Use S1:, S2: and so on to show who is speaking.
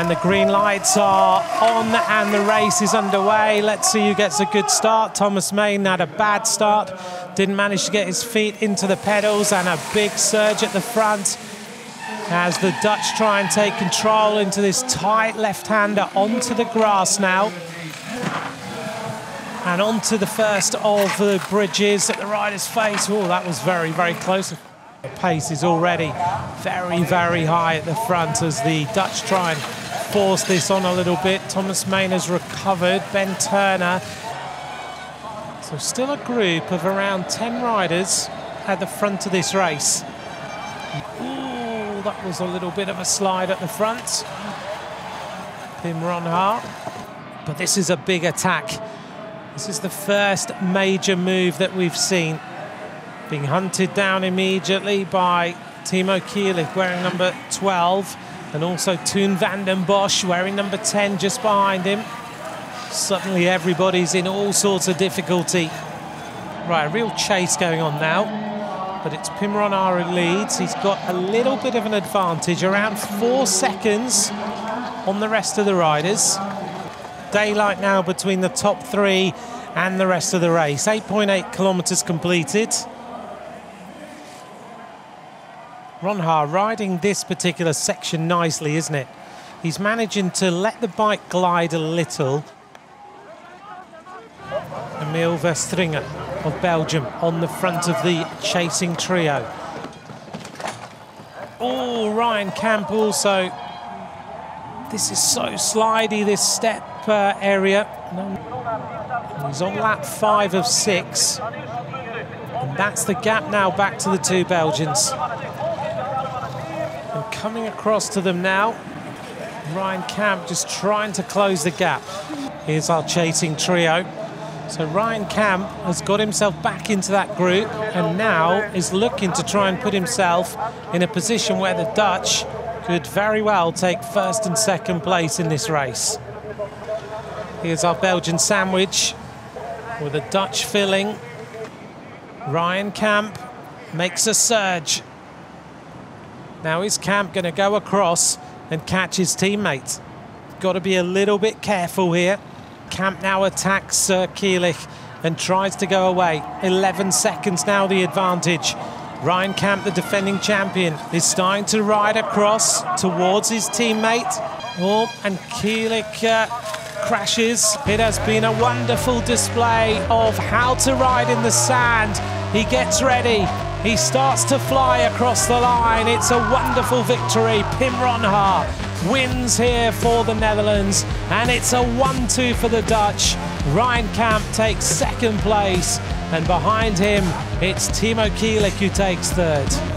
S1: And the green lights are on and the race is underway. Let's see who gets a good start. Thomas Mein had a bad start, didn't manage to get his feet into the pedals, and a big surge at the front as the Dutch try and take control into this tight left-hander onto the grass now. And onto the first of the bridges at the rider's face. Oh, that was very, very close. The pace is already very, very high at the front as the Dutch try and force this on a little bit. Thomas Mein has recovered. Ben Turner. So still a group of around 10 riders at the front of this race. Ooh, that was a little bit of a slide at the front. Pim Ronhaar. But this is a big attack. This is the first major move that we've seen. Being hunted down immediately by Timo Kielich wearing number 12 and also Toon Vandebosch wearing number 10 just behind him. Suddenly everybody's in all sorts of difficulty. Right, a real chase going on now, but it's Pim Ronhaar who leads. He's got a little bit of an advantage, around four seconds on the rest of the riders. Daylight now between the top three and the rest of the race. 8.8 .8 kilometres completed. Ronhaar riding this particular section nicely, isn't it? He's managing to let the bike glide a little. Emiel Verstrynge of Belgium on the front of the chasing trio. Oh, Ryan Kamp also. This is so slidey, this step uh, area. He's on lap five of six. And that's the gap now back to the two Belgians coming across to them now. Ryan Kamp just trying to close the gap. Here's our chasing trio. So Ryan Kamp has got himself back into that group and now is looking to try and put himself in a position where the Dutch could very well take first and second place in this race. Here's our Belgian sandwich with a Dutch filling. Ryan Kamp makes a surge now is Kamp going to go across and catch his teammate? Got to be a little bit careful here. Kamp now attacks uh, and tries to go away. 11 seconds now the advantage. Ryan Kamp, the defending champion, is starting to ride across towards his teammate. Oh, and Kielich uh, crashes. It has been a wonderful display of how to ride in the sand. He gets ready. He starts to fly across the line. It's a wonderful victory. Pim Ronhaar wins here for the Netherlands, and it's a 1-2 for the Dutch. Ryan Kamp takes second place, and behind him, it's Timo Kielich who takes third.